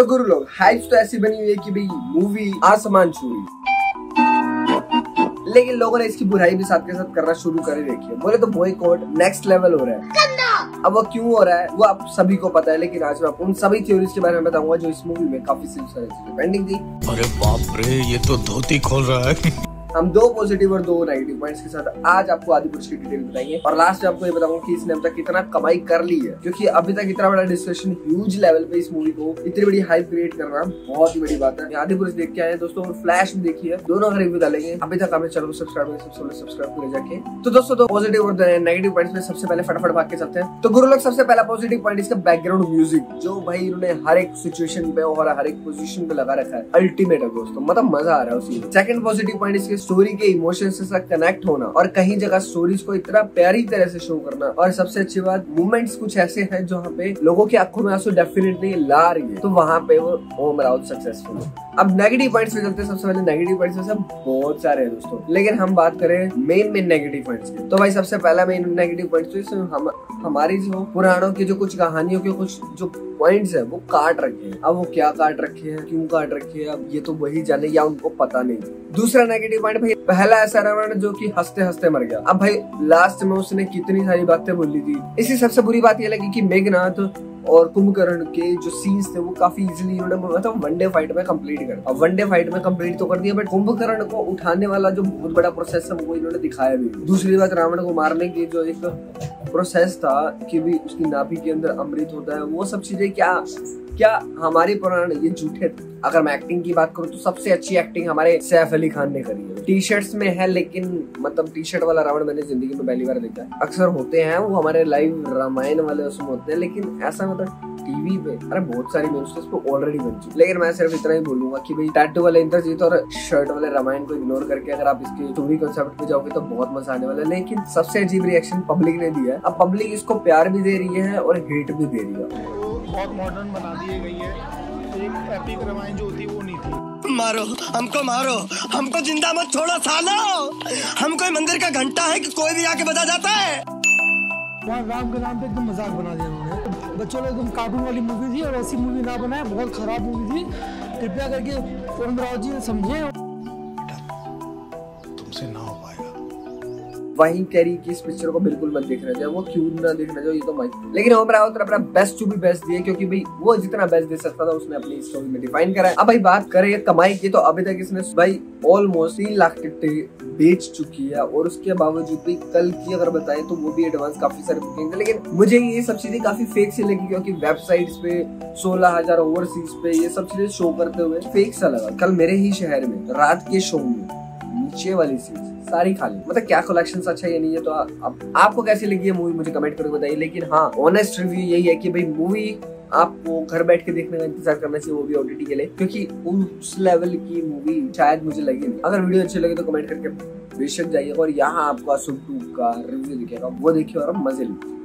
तो गुरु लोग हाइप तो ऐसी बनी हुई है कि भाई मूवी आसमान छू रही लेकिन लोगों ने इसकी बुराई भी साथ के साथ करना शुरू कर ही रखी है। बोले तो बॉयकॉट नेक्स्ट लेवल हो रहा है। अब वो क्यों हो रहा है, वो आप सभी को पता है, लेकिन आज मैं आपको उन सभी थ्योरीज के बारे में बताऊँगा जो इस मूवी में काफ़ी पेंडिंग थी। अरे बाप रे, ये तो धोती खोल रहा है। हम दो पॉजिटिव और दो नेगेटिव पॉइंट्स के साथ आज आपको आदिपुरुष की डिटेल बताएँगे। और लास्ट आपको ये बताऊँगा कि इसने अब तक कितना कमाई कर ली है। क्योंकि अभी तक इतना बड़ा डिस्कशन ह्यूज लेवल पे इस मूवी को इतनी बड़ी हाइप क्रिएट करना बहुत ही बड़ी बात है। आदिपुरुष देख के आए दोस्तों, और फ्लैश भी देखिए, दोनों का रिव्यू डालेंगे। अभी तक हमें चैनल सब्सक्राइब सबसे सब्सक्राइब करे जाके। तो दोस्तों, दो पॉजिटिव और नेगेटिव पॉइंट्स में सबसे पहले फटाफट भाग के चलते हैं। तो गुरु लोग, सबसे पहला पॉजिटिव पॉइंट इसका बैकग्राउंड म्यूज़िक जो भाई इन्होंने हर एक सिचुएशन पे और हर एक पोजिशन पे लगा रखा है। अल्टीमेट है दोस्तों मतलब मज़ा आ रहा है उसी सेकंड पॉजिटिव पॉइंट इसके स्टोरी के इमोशन से कनेक्ट होना और कहीं जगह स्टोरीज को इतना प्यारी तरह से शो करना। और सबसे अच्छी बात मूवमेंट्स कुछ ऐसे हैं जहाँ पे लोगों की आँखों में आँसू डेफिनेटली ला रही है। तो वहाँ पे वो ओम राउत सक्सेसफुल अब नेगेटिव पॉइंट्स पे चलते सबसे पहले नेगेटिव पॉइंट्स में सब बहुत सारे हैं दोस्तों। लेकिन हम बात करें मेन मेन नेगेटिव पॉइंट्स की। तो भाई सबसे पहला मेन नेगेटिव पॉइंट्स हम हमारी जो पुराणों की जो कुछ कहानियों के कुछ जो पॉइंट्स है, वो काट रखे हैं। अब वो क्या काट रखे हैं, क्यों काट रखे हैं, अब ये तो वही जाने या उनको पता नहीं। दूसरा नेगेटिव पॉइंट भाई, पहला ऐसा रावण जो कि हँसते हँसते मर गया। अब भाई लास्ट में उसने कितनी सारी बातें बोली थी। इसी सबसे बुरी बात ये लगी कि मेघनाथ और कुंभकर्ण के जो सीन्स थे, वो काफ़ी इजीली इन्होंने मतलब वनडे फाइट में कंप्लीट कर अब वनडे फाइट में कंप्लीट तो कर दिया बट कुंभकर्ण को उठाने वाला जो बहुत बड़ा प्रोसेस है, वो इन्होंने दिखाया भी दूसरी बात, रावण को मारने की जो एक प्रोसेस था कि भी उसकी नाभि के अंदर अमृत होता है, वो सब चीज़ें क्या क्या हमारे पुराण ये झूठे थे? अगर मैं एक्टिंग की बात करूँ तो सबसे अच्छी एक्टिंग हमारे सैफ अली खान ने करी है। टी शर्ट्स में है, लेकिन मतलब टी शर्ट वाला रावण मैंने ज़िंदगी में पहली बार देखा है। अक्सर होते हैं, वो हमारे लाइव रामायण वाले उसमें होते हैं, लेकिन ऐसा मतलब टीवी पे, अरे बहुत सारी न्यूज़ उस ऑलरेडी बन चुकी लेकिन मैं सिर्फ़ इतना ही बोलूँगा कि भाई टैटू वाले इंद्रजीत और शर्ट वाले रामायण को इग्नोर करके अगर आप इसके स्टोरी कॉन्सेप्ट पे जाओगे तो बहुत मज़ा आने वाला है। लेकिन सबसे अजीब रिएक्शन पब्लिक ने दिया है। अब पब्लिक इसको प्यार भी दे रही है और हेट भी दे रही है। बहुत मॉडर्न बना दी गई है। एक एपिक रामायण जो होती वो नहीं थी। मारो हमको मारो। हमको ज़िंदा मत छोड़ो सालो। हम कोई मंदिर का घंटा है कि कोई भी आके बता जाता है? वहाँ राम के नाम पे एकदम मज़ाक बना दिया उन्होंने बच्चों लोग एकदम कार्टून वाली मूवी थी और ऐसी मूवी ना बनाए बहुत खराब मूवी थी। कृपया करके पूर्ण राव जी समझे। तुमसे ना हो पाएगा। वही कैरी की इस पिक्चर को बिल्कुल मत देखना चाहिए वो क्यों ना देखना चाहिए ये तो माइक लेकिन ओम रावत अपना बेस्ट टू भी बेस्ट दिया, क्योंकि भाई, वो जितना बेस्ट दे सकता था, उसने अपनी स्टोरी में डिफाइन करा अब भाई, बात करें कमाई की तो अभी तक इसने भाई ऑलमोस्ट तीन लाख टिकटें बेच चुकी है, और उसके बावजूद भी कल की अगर बताएँ तो वो भी एडवांस काफ़ी सारे बुकिंग थे। लेकिन मुझे ये सब चीज़ें काफ़ी फेक सी लगी, क्योंकि वेबसाइट्स पे, सोलह हज़ार ओवरसीज पे, ये सब चीज़ें शो करते हुए फेक सा लगा। कल मेरे ही शहर में, रात के शो में, नीचे वाली सीट सारी खाली। मतलब क्या कलेक्शन अच्छा ये नहीं है तो आप, आपको कैसी लगी है मूवी मुझे कमेंट करके बताइए। लेकिन हाँ ऑनेस्ट रिव्यू यही है कि भाई मूवी आपको घर बैठ के देखने का इंतज़ार करना चाहिए वो भी ओटीटी के लिए। क्योंकि उस लेवल की मूवी शायद मुझे लगी नहीं। अगर वीडियो अच्छी लगे तो कमेंट करके बेशक जाइए। और यहाँ आपको अशोक टू का रिव्यू दिखेगा वो देखिए और मज़े लीजिए।